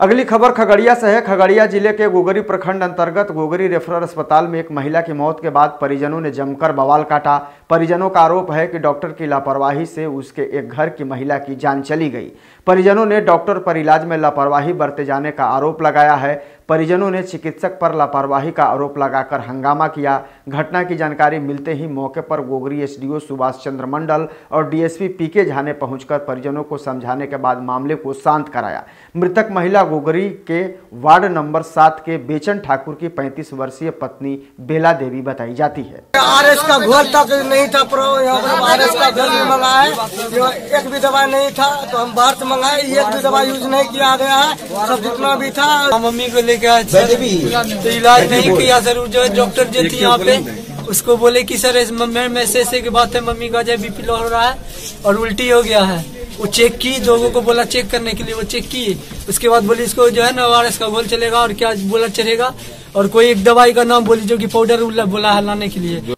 अगली खबर खगड़िया से है। खगड़िया ज़िले के गोगरी प्रखंड अंतर्गत गोगरी रेफरल अस्पताल में एक महिला की मौत के बाद परिजनों ने जमकर बवाल काटा। परिजनों का आरोप है कि डॉक्टर की लापरवाही से उसके एक घर की महिला की जान चली गई। परिजनों ने डॉक्टर पर इलाज में लापरवाही बरते जाने का आरोप लगाया है। परिजनों ने चिकित्सक पर लापरवाही का आरोप लगाकर हंगामा किया। घटना की जानकारी मिलते ही मौके पर गोगरी एसडीओ सुभाष चंद्र मंडल और डीएसपी पीके झा ने पहुंचकर परिजनों को समझाने के बाद मामले को शांत कराया। मृतक महिला गोगरी के वार्ड नंबर सात के बेचन ठाकुर की 35 वर्षीय पत्नी बेला देवी बताई जाती है। आर एस का तक नहीं था प्रो यहाँ पर आर एस का भी एक भी दवा नहीं था तो हम बाहर से मंगाए एक भी दवा यूज़ नहीं किया गया है सब जितना भी था। मम्मी को लेके आए सर तो इलाज नहीं किया सर जो है डॉक्टर जो थी यहाँ पे उसको बोले कि सर इस मैसेज से ऐसे ऐसे की बात है मम्मी का जो बीपी लो हो रहा है और उल्टी हो गया है। वो चेक की लोगों को बोला चेक करने के लिए वो चेक की। उसके बाद बोली इसको जो है ना आर का घोल चलेगा और क्या बोला चलेगा और कोई एक दवाई का नाम बोली जो कि पाउडर बोला है लाने के लिए।